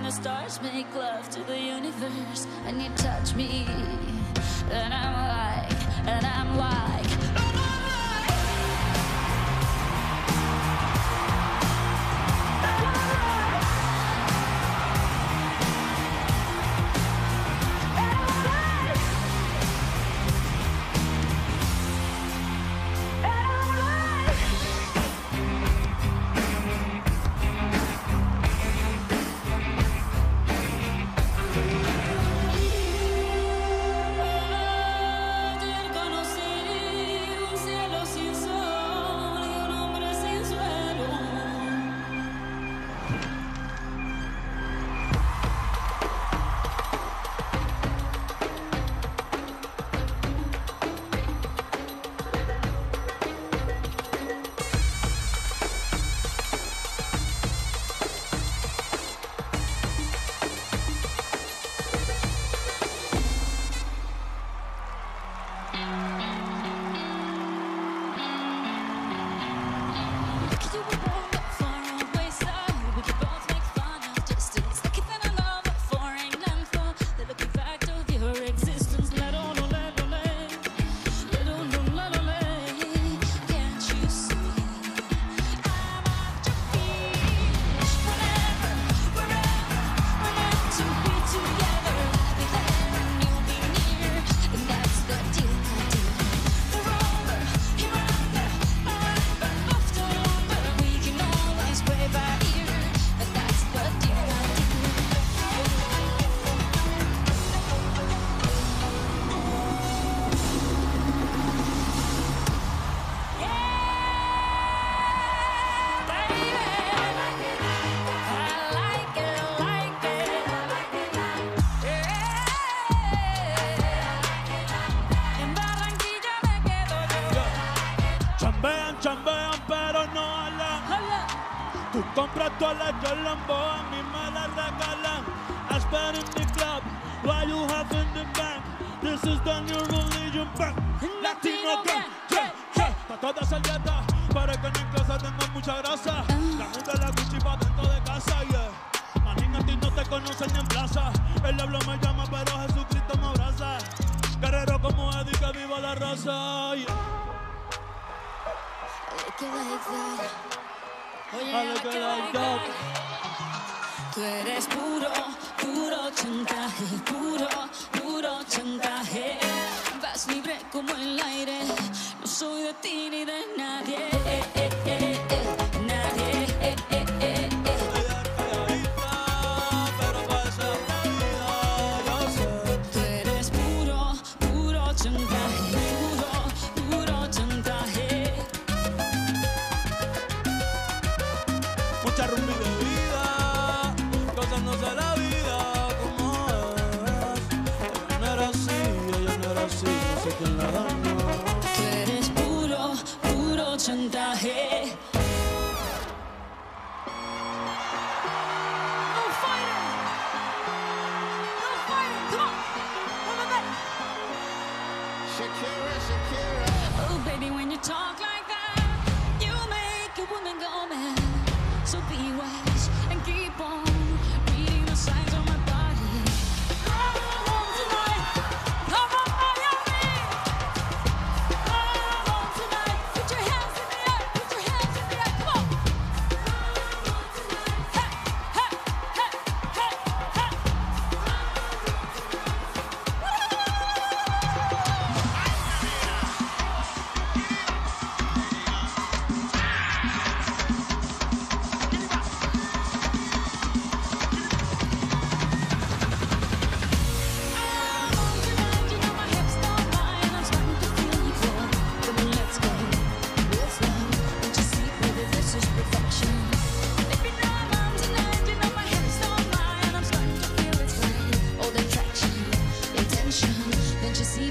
And the stars make love to the universe. And you touch me. And I'm like, and I'm like. Could Tú compras todas las Lambo, a mí me las regalan. I spend in the club, what you have in the bank. This is the new religion bank. Latino gang, yeah, yeah. Está toda servieta, para que en casa tengo mucha grasa. Ah. La muda la Gucci pa' dentro de casa, yeah. Manín, a ti no te conocen ni en plaza. El diablo me llama, pero Jesucristo me abraza. Guerrero como Eddie, que viva la raza, yeah. Like it like that. Oye. Tú eres puro, puro chantaje, puro, puro chantaje. Vas libre como el aire, no soy de ti ni de nadie. Quién la dañó. Tú eres puro. No fighter.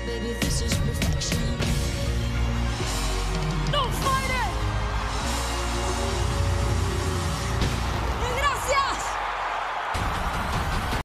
Baby, this is perfection. No